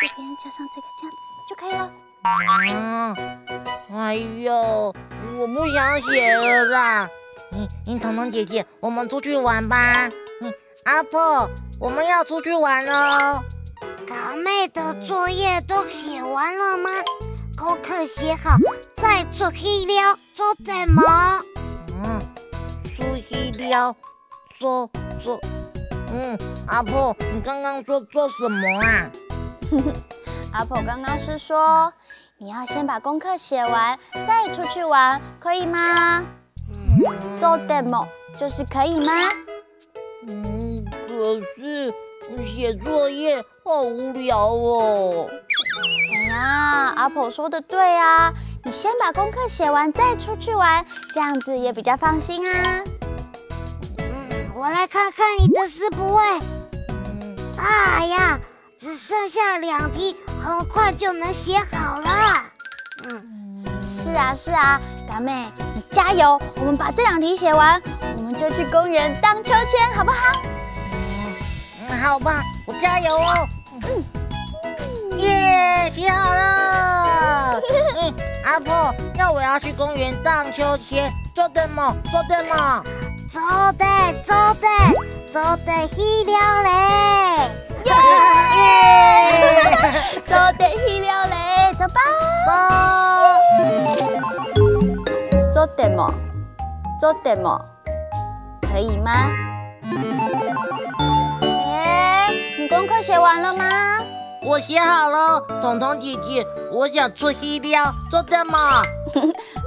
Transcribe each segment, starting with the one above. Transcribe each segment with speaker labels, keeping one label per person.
Speaker 1: 这边加上这个，这样子就可以了。
Speaker 2: 啊，哎呦，我不想写了啦。嗯，嗯，彤彤姐姐，我们出去玩吧。嗯，阿婆，我们要出去玩哦。
Speaker 3: 卡妹的作业都写完了吗？功课写好再出去了，做什么？
Speaker 2: 嗯，出去了，做做。嗯，阿婆，你刚刚说做什么啊？
Speaker 1: 阿婆刚刚是说，你要先把功课写完，再出去玩，可以吗？做 demo 就是可以吗？
Speaker 2: 嗯，可是写作业好无聊哦。
Speaker 1: 哎呀，阿婆说的对啊，你先把功课写完再出去玩，这样子也比较放心啊。
Speaker 3: 嗯，我来看看你的诗不会。
Speaker 2: 嗯，
Speaker 3: 哎呀，只剩下两题，很快就能写好了。嗯，
Speaker 1: 是啊是啊，表妹你加油，我们把这两题写完，我们就去公园荡秋千，好不好？
Speaker 2: 嗯，好吧，我加油哦。嗯，耶，写好了。嗯，阿婆，那我要去公园荡秋千，做 对吗？做对吗？
Speaker 3: 走的走的走的去了嘞。
Speaker 1: demo，做 demo，可以吗？哎，你功课写完了吗？
Speaker 2: 我写好了，彤彤姐姐，我想出去了，做对吗？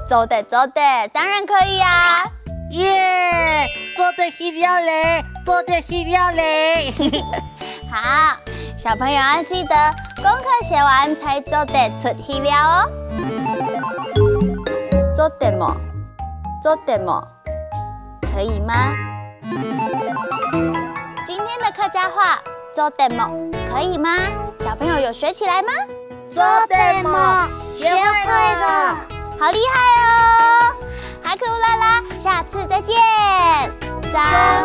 Speaker 1: 走的做的，当然可以啊。
Speaker 2: 耶！做的去了嘞，做的去了嘞。
Speaker 1: 好，小朋友要记得功课写完才做得出去了哦。做 demo，做 demo，可以吗？今天的客家话做 demo 可以吗？小朋友有学起来吗？
Speaker 3: 做 demo 学会了。
Speaker 1: 好厉害哦！海可乌拉拉，下次再见，张来